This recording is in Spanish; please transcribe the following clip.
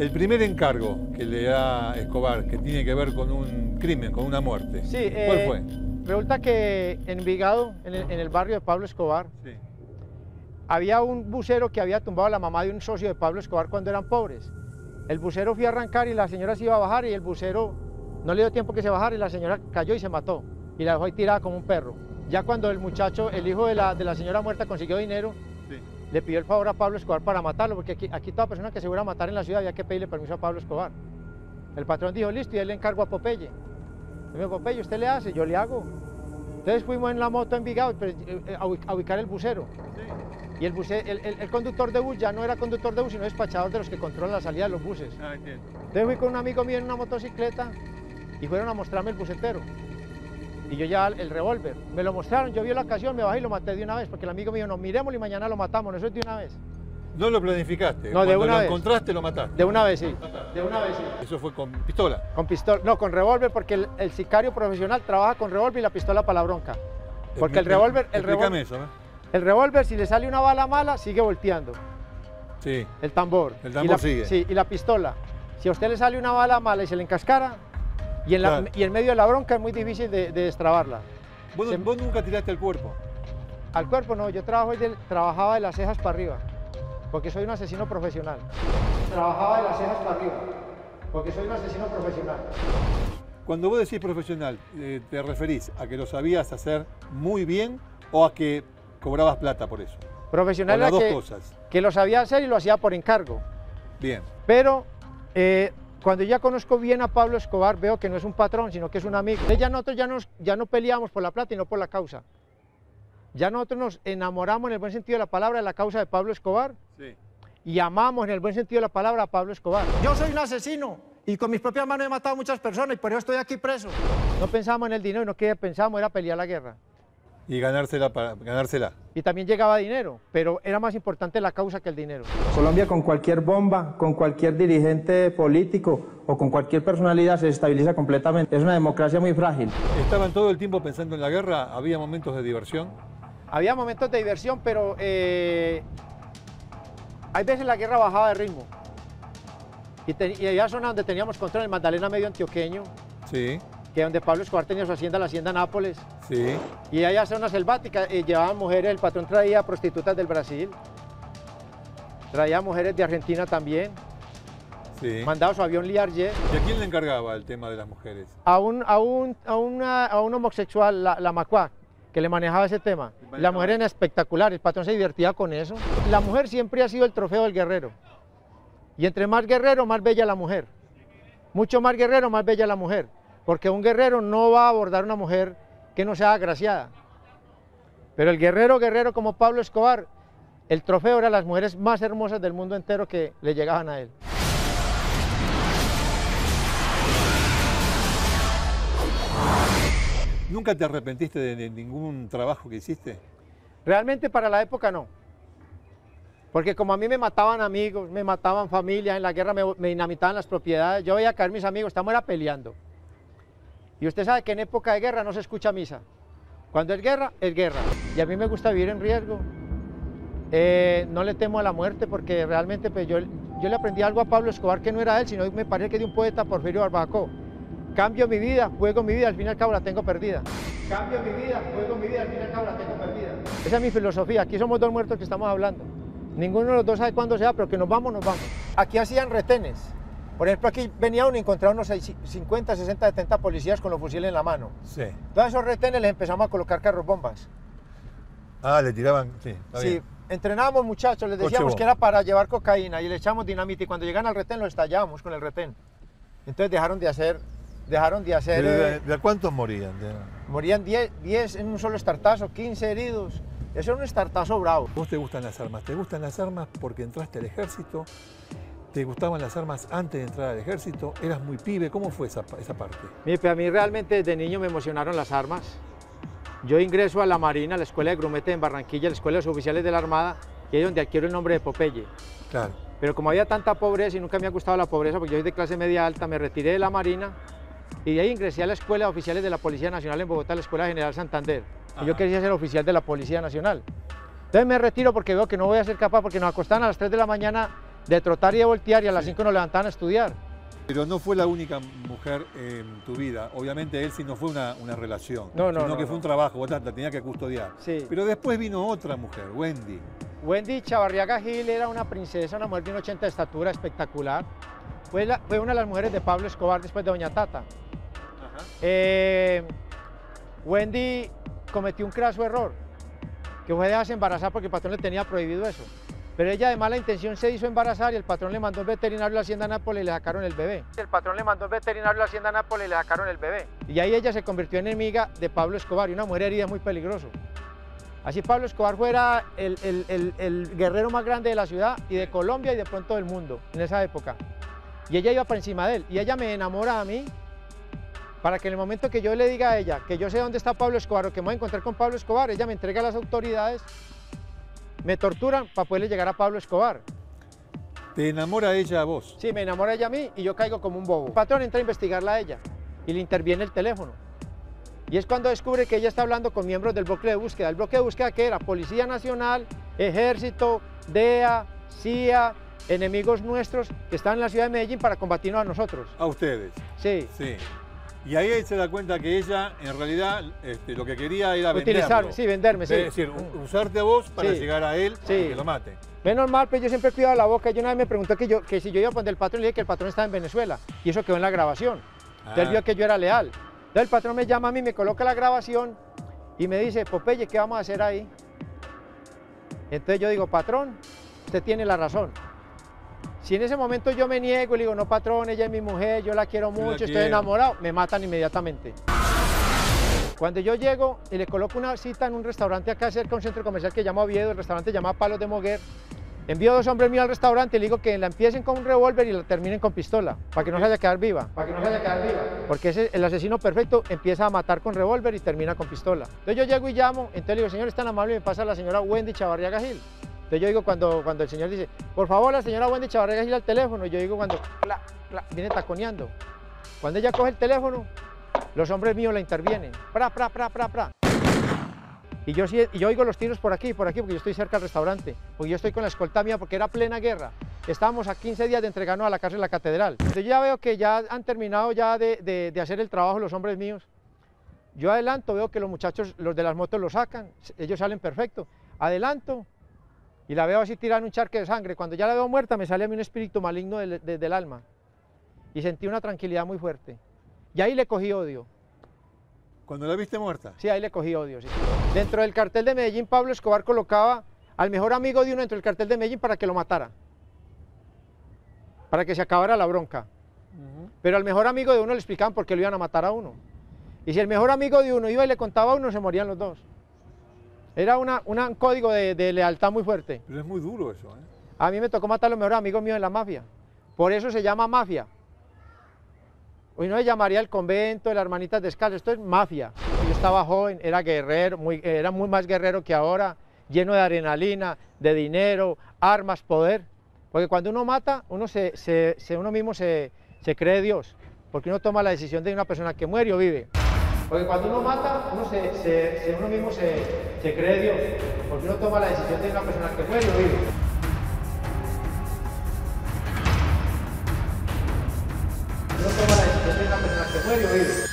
El primer encargo que le da Escobar, que tiene que ver con un crimen, con una muerte, Sí, ¿cuál eh, fue? Resulta que en Envigado, en el, en el barrio de Pablo Escobar, Sí. había un bucero que había tumbado a la mamá de un socio de Pablo Escobar cuando eran pobres. El bucero fue a arrancar y la señora se iba a bajar y el bucero no le dio tiempo que se bajara y la señora cayó y se mató. Y la dejó ahí tirada como un perro. Ya cuando el muchacho, el hijo de la, de la señora muerta consiguió dinero. Le pidió el favor a Pablo Escobar para matarlo, porque aquí, aquí toda persona que se fuera a matar en la ciudad había que pedirle permiso a Pablo Escobar. El patrón dijo, listo, y él le encargó a Popeye. Me dijo, Popeye, ¿usted le hace? Yo le hago. Entonces fuimos en la moto a Envigado pero, eh, eh, a ubi- a ubicar el bucero. Y el, buce- el, el- el conductor de bus ya no era conductor de bus, sino despachador de los que controlan la salida de los buses. Ah. Entonces fui con un amigo mío en una motocicleta y fueron a mostrarme el bucetero. Y yo ya el revólver. Me lo mostraron, yo vi la ocasión, me bajé y lo maté de una vez, porque el amigo mío, no, miremoslo y mañana lo matamos, eso es de una vez. No lo planificaste. No, de una lo vez. encontraste, lo mataste. De una vez sí, de una vez sí. Eso fue con pistola. Con pistola, no, con revólver, porque el, el sicario profesional trabaja con revólver y la pistola para la bronca. Porque el revólver, el revólver, eso, ¿eh? el revólver, si le sale una bala mala, sigue volteando. Sí. El tambor. El Y tambor la- sigue. Sí, y la pistola. Si a usted le sale una bala mala y se le encascara, y en, la- Claro. y en medio de la bronca es muy difícil de, de destrabarla. Vos, Se- vos nunca tiraste al cuerpo. Al cuerpo no, yo trabajo de- trabajaba de las cejas para arriba, porque soy un asesino profesional. Trabajaba de las cejas para arriba, porque soy un asesino profesional. Cuando vos decís profesional, eh, ¿te referís a que lo sabías hacer muy bien o a que cobrabas plata por eso? Profesional las era dos que, cosas. que lo sabía hacer y lo hacía por encargo. Bien. Pero eh, cuando ya conozco bien a Pablo Escobar, veo que no es un patrón, sino que es un amigo. Ya nosotros ya, nos, ya no peleamos por la plata y no por la causa. Ya nosotros nos enamoramos en el buen sentido de la palabra de la causa de Pablo Escobar Sí. y amamos en el buen sentido de la palabra a Pablo Escobar. Yo soy un asesino y con mis propias manos he matado a muchas personas y por eso estoy aquí preso. No pensamos en el dinero, no que pensábamos era pelear la guerra. Y ganársela para ganársela. Y también llegaba dinero, pero era más importante la causa que el dinero. Colombia con cualquier bomba, con cualquier dirigente político o con cualquier personalidad se estabiliza completamente. Es una democracia muy frágil. ¿Estaban todo el tiempo pensando en la guerra? ¿Había momentos de diversión? Había momentos de diversión, pero eh, hay veces la guerra bajaba de ritmo. Y, te- y había zonas donde teníamos control, el Magdalena medio antioqueño, Sí, que donde Pablo Escobar tenía su hacienda, la hacienda Nápoles. Sí. Y hay zonas selváticas, y llevaban mujeres, el patrón traía prostitutas del Brasil, traía mujeres de Argentina también, sí. mandaba su avión Liarjet. ¿Y a quién le encargaba el tema de las mujeres? a un, a un, a una- a un homosexual, la, la Macuac, que le manejaba ese tema. La mujer era espectacular, el patrón se divertía con eso. La mujer siempre ha sido el trofeo del guerrero. Y entre más guerrero, más bella la mujer. Mucho más guerrero, más bella la mujer. Porque un guerrero no va a abordar una mujer que no sea agraciada. Pero el guerrero, guerrero como Pablo Escobar, el trofeo era las mujeres más hermosas del mundo entero que le llegaban a él. ¿Nunca te arrepentiste de, ningún trabajo que hiciste? Realmente para la época no. Porque como a mí me mataban amigos, me mataban familia, en la guerra me, me dinamitaban las propiedades, yo veía caer mis amigos, estamos era peleando. Y usted sabe que en época de guerra no se escucha misa. Cuando es guerra, es guerra. Y a mí me gusta vivir en riesgo. Eh, no le temo a la muerte porque realmente pues, yo, yo le aprendí algo a Pablo Escobar que no era él, sino me parece que de un poeta Porfirio Barbacoa. Cambio mi vida, juego mi vida, al fin y al cabo la tengo perdida. Cambio mi vida, juego mi vida, al fin y al cabo la tengo perdida. Esa es mi filosofía. Aquí somos dos muertos que estamos hablando. Ninguno de los dos sabe cuándo sea, pero que nos vamos, nos vamos. Aquí hacían retenes. Por ejemplo, aquí venía uno y encontraba unos 50, 60, 70 policías con los fusiles en la mano. Sí. Todos esos retenes les empezamos a colocar carros bombas. Ah, le tiraban. Sí, está Sí, bien. entrenábamos muchachos, les decíamos que era para llevar cocaína y le echamos dinamita y cuando llegan al retén lo estallábamos con el retén. Entonces dejaron de hacer, dejaron de hacer, ¿De, eh, de- de a cuántos morían? De- morían 10, 10 en un solo estartazo, 15 heridos. Eso era un estartazo bravo. ¿Vos te gustan las armas? ¿Te gustan las armas porque entraste al ejército? ¿Te gustaban las armas antes de entrar al ejército? ¿Eras muy pibe? ¿Cómo fue esa, esa parte? A mí realmente desde niño me emocionaron las armas. Yo ingreso a la Marina, a la Escuela de Grumete en Barranquilla, la Escuela de los Oficiales de la Armada, y es donde adquiero el nombre de Popeye. Claro. Pero como había tanta pobreza y nunca me ha gustado la pobreza, porque yo soy de clase media alta, me retiré de la Marina y de ahí ingresé a la Escuela de Oficiales de la Policía Nacional en Bogotá, la Escuela General Santander. Y yo quería ser oficial de la Policía Nacional. Entonces me retiro porque veo que no voy a ser capaz, porque nos acostaban a las 3 de la mañana de trotar y de voltear y a las 5 nos levantaban a estudiar. Pero no fue la única mujer en tu vida. Obviamente él sí no fue una, una relación, No, no, sino no, que no. fue un trabajo, vos la, la tenías que custodiar. Sí. Pero después vino otra mujer, Wendy. Wendy Chavarriaga Gil era una princesa, una mujer de 1,80 de estatura espectacular. Fue, la- fue una de las mujeres de Pablo Escobar después de Doña Tata. Eh, Wendy cometió un craso error, que fue dejarse embarazar porque el patrón le tenía prohibido eso. Pero ella de mala intención se hizo embarazar y el patrón le mandó al veterinario a la Hacienda Nápoles y le sacaron el bebé. El patrón le mandó al veterinario a la Hacienda Nápoles y le sacaron el bebé. Y ahí ella se convirtió en enemiga de Pablo Escobar y una mujer herida muy peligroso. Así Pablo Escobar fuera el, el- el- el guerrero más grande de la ciudad y de Colombia y de pronto del mundo en esa época. Y ella iba por encima de él y ella me enamora a mí para que en el momento que yo le diga a ella que yo sé dónde está Pablo Escobar o que me voy a encontrar con Pablo Escobar, ella me entrega a las autoridades, me torturan para poderle llegar a Pablo Escobar. Te enamora ella a vos. Sí, me enamora ella a mí y yo caigo como un bobo. El patrón entra a investigarla a ella y le interviene el teléfono. Y es cuando descubre que ella está hablando con miembros del bloque de búsqueda. ¿El bloque de búsqueda qué era? Policía Nacional, Ejército, DEA, CIA, enemigos nuestros que están en la ciudad de Medellín para combatirnos a nosotros. A ustedes. Sí, Sí. Y ahí él se da cuenta que ella, en realidad, este, lo que quería era utilizar, venderlo. sí, venderme, sí. Es decir, usarte a vos para Sí. llegar a él Sí. y que lo mate. Menos mal, pues yo siempre he cuidado la boca. Yo una vez me preguntó que, yo, que si yo iba a poner el patrón, le dije que el patrón estaba en Venezuela. Y eso quedó en la grabación. Entonces él Ah. vio que yo era leal. Entonces el patrón me llama a mí, me coloca la grabación y me dice, Popeye, ¿qué vamos a hacer ahí? Entonces yo digo, patrón, usted tiene la razón. Si en ese momento yo me niego y le digo, no, patrón, ella es mi mujer, yo la quiero la mucho, estoy quiero". enamorado, me matan inmediatamente. Cuando yo llego y le coloco una cita en un restaurante acá cerca, un centro comercial que llama Oviedo, el restaurante llama Palos de Moguer, envío dos hombres míos al restaurante y le digo que la empiecen con un revólver y la terminen con pistola, para que no se haya quedar viva. Para que no se haya quedar viva. Porque ese, el asesino perfecto empieza a matar con revólver y termina con pistola. Entonces yo llego y llamo, entonces le digo, señor, es tan amable, y me pasa la señora Wendy Chavarriaga Gil. Entonces yo digo cuando, cuando el señor dice, por favor, la señora Wendy Chavarriaga Gil al teléfono, yo digo cuando viene taconeando. Cuando ella coge el teléfono, los hombres míos la intervienen. Y yo, y yo oigo los tiros por aquí, por aquí, porque yo estoy cerca del restaurante, porque yo estoy con la escolta mía, porque era plena guerra. Estábamos a 15 días de entregarnos a la cárcel de la catedral. Entonces yo ya veo que ya han terminado ya de, de- de hacer el trabajo los hombres míos. Yo adelanto, veo que los muchachos, los de las motos lo sacan, ellos salen perfecto. Adelanto y la veo así tirada en un charque de sangre. Cuando ya la veo muerta, me sale a mí un espíritu maligno del, de- del alma. Y sentí una tranquilidad muy fuerte. Y ahí le cogí odio. Cuando la viste muerta. Sí, ahí le cogí odio. sí. Dentro del cartel de Medellín, Pablo Escobar colocaba al mejor amigo de uno dentro del cartel de Medellín para que lo matara. Para que se acabara la bronca. Pero al mejor amigo de uno le explicaban por qué lo iban a matar a uno. Y si el mejor amigo de uno iba y le contaba a uno, se morían los dos. Era una, una- un código de, de lealtad muy fuerte. Pero es muy duro eso, ¿eh? A mí me tocó matar a los mejores amigos míos en la mafia. Por eso se llama mafia. Hoy no se llamaría el convento las hermanitas descalzas, esto es mafia. Yo estaba joven, era guerrero, muy, era muy más guerrero que ahora, lleno de adrenalina, de dinero, armas, poder. Porque cuando uno mata, uno, se, se- se- uno mismo se, se cree Dios, porque uno toma la decisión de una persona que muere o vive. Porque cuando uno mata, uno, se, se- uno mismo se, se cree Dios, porque uno toma la decisión de una persona que muere o vive. Uno toma la decisión de una persona que muere o vive.